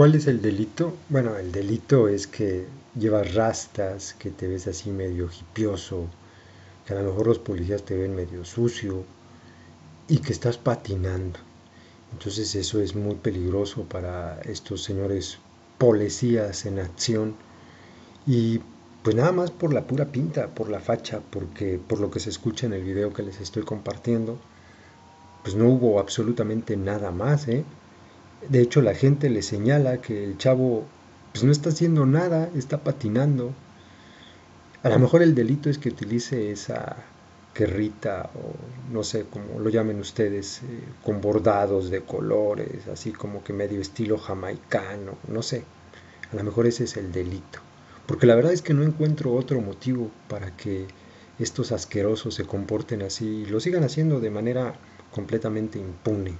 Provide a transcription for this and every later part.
¿Cuál es el delito? Bueno, el delito es que llevas rastas, que te ves así medio hipioso, que a lo mejor los policías te ven medio sucio y que estás patinando. Entonces eso es muy peligroso para estos señores policías en acción y pues nada más por la pura pinta, por la facha, porque por lo que se escucha en el video que les estoy compartiendo, pues no hubo absolutamente nada más, ¿eh? De hecho, la gente le señala que el chavo pues no está haciendo nada, está patinando. A lo mejor el delito es que utilice esa guerrita o no sé cómo lo llamen ustedes, eh, con bordados de colores, así como que medio estilo jamaicano, no sé. A lo mejor ese es el delito. Porque la verdad es que no encuentro otro motivo para que estos asquerosos se comporten así y lo sigan haciendo de manera completamente impune,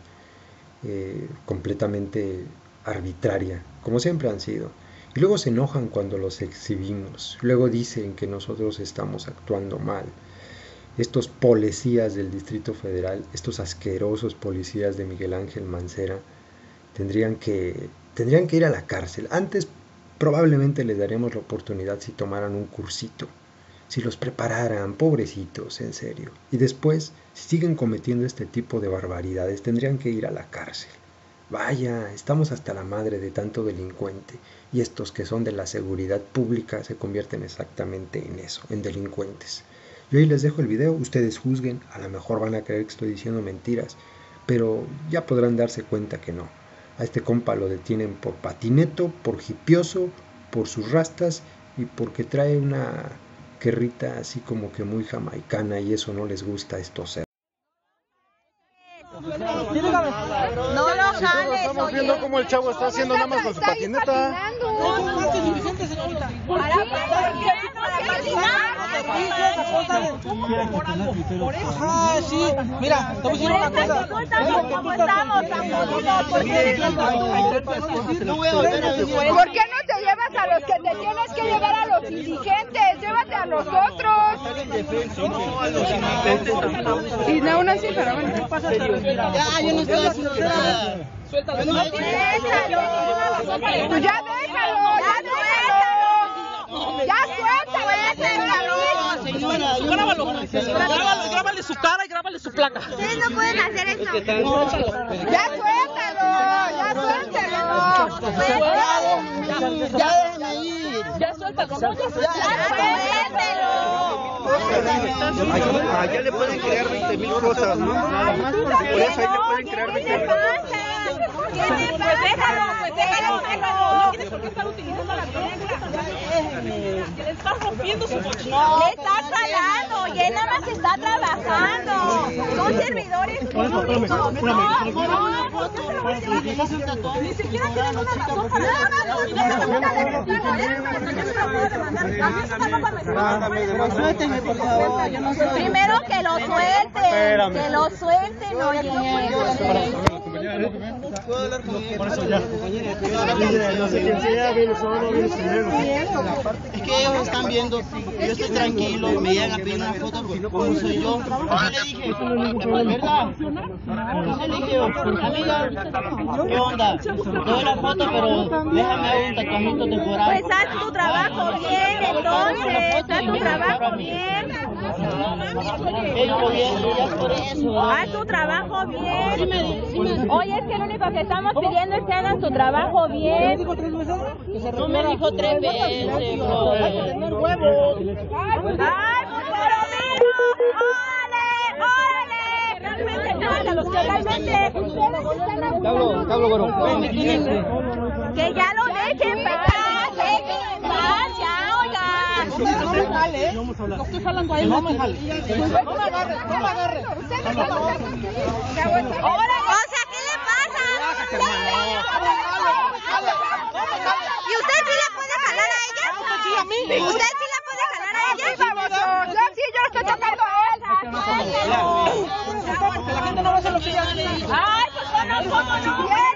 eh, completamente arbitraria, como siempre han sido. Y luego se enojan cuando los exhibimos, luego dicen que nosotros estamos actuando mal. Estos policías del Distrito Federal, estos asquerosos policías de Miguel Ángel Mancera, tendrían que, tendrían que ir a la cárcel. Antes Probablemente les daremos la oportunidad si tomaran un cursito, si los prepararan, pobrecitos, en serio. Y después, si siguen cometiendo este tipo de barbaridades, tendrían que ir a la cárcel. Vaya, estamos hasta la madre de tanto delincuente, y estos que son de la seguridad pública se convierten exactamente en eso, en delincuentes. Yo ahí les dejo el video, ustedes juzguen, a lo mejor van a creer que estoy diciendo mentiras, pero ya podrán darse cuenta que no. A este compa lo detienen por patineto, por hipioso, por sus rastas y porque trae una querrita así como que muy jamaicana y eso no les gusta a estos. No lo jales, Estamos viendo cómo el chavo está haciendo nada más con su patineta. Ah, sí. Mira, te voy a decir una cosa. ¿Por qué no te llevas a los que te tienes que llevar a los indigentes? Llévate a los otros. Y aún así, pero bueno. Ya, yo no estoy haciendo nada. Suéltalo. Pues ya déjalo, ya déjalo. Ya suéltalo. Señora, yo- Grábalo, grábalo, grábale su cara y grábale su placa. Ustedes no pueden hacer esto. Ya suéltalo, ya Ya déjeme ir. Ya suéltalo, ¿no? Ya Suéltalo. Allá le pueden crear 20 mil cosas, ¿no? Por eso le pueden crear 20 mil ¿Qué le pasa? Pues déjalo, pues déjalo, déjalo. tienes por qué estar utilizando la violencia. Le estás rompiendo su coche. Le está jalando y él nada más está trabajando. Son servidores públicos. No, no, ¿por qué se lo voy a llevar? Ni siquiera tienen una razón. para nada. Pero suélteme, por favor. Yo no soy. Primero que lo suelten, que lo suelten, oye, ¿Puedo hablar con? Por eso ya. No sé quién sea, viene primero. Es que ellos están viendo, yo estoy tranquilo, me llegan a pedir una foto como soy yo. Yo le dije, ¿verdad? Yo le dije, amiga, ¿qué onda? Doy la foto, pero déjame un tatuajito temporal. Pues haz tu trabajo bien, entonces, haz tu trabajo bien. Haz tu trabajo bien. Oye, es que lo único que estamos pidiendo es que hagan su trabajo bien. No me dijo tres veces. ¡Ay, por los que realmente que ya lo No me jale, no Lo estoy jalando a él, no me jale. No me agarre, no me agarre. Ahora, o sea, ¿qué le pasa? ¿Y usted sí la puede jalar a ella? Sí, a mí. ¿Usted sí la puede jalar a ella? Yo sí, yo lo estoy tocando a él. Porque la gente no va a hacer lo que ella dice. Ay, pues.